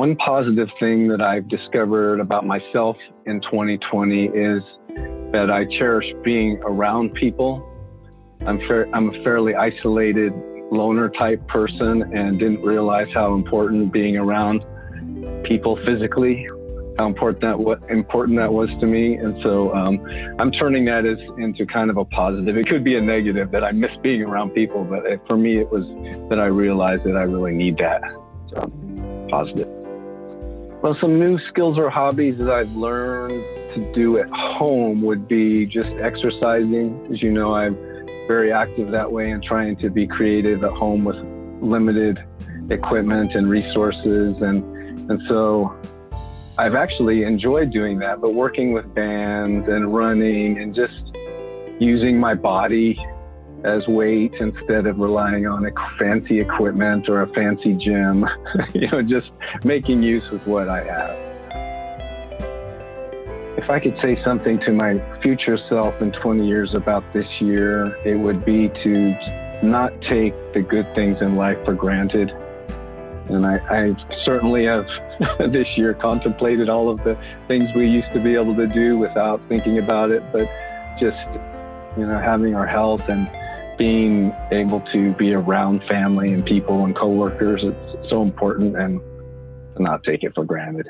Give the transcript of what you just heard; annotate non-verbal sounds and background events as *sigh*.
One positive thing that I've discovered about myself in 2020 is that I cherish being around people. I'm, fa- I'm a fairly isolated loner type person and didn't realize how important being around people physically, how important that what important that was to me. And so um, I'm turning that as into kind of a positive. It could be a negative that I miss being around people, but for me it was that I realized that I really need that. So positive. Well, some new skills or hobbies that I've learned to do at home would be just exercising. As you know, I'm very active that way and trying to be creative at home with limited equipment and resources. And, and so I've actually enjoyed doing that, but working with bands and running and just using my body as weight instead of relying on a fancy equipment or a fancy gym. *laughs* you know, just making use with what I have. If I could say something to my future self in 20 years about this year, it would be to not take the good things in life for granted. And I, I certainly have *laughs* this year contemplated all of the things we used to be able to do without thinking about it, but just, you know, having our health and being able to be around family and people and coworkers, it's so important and to not take it for granted.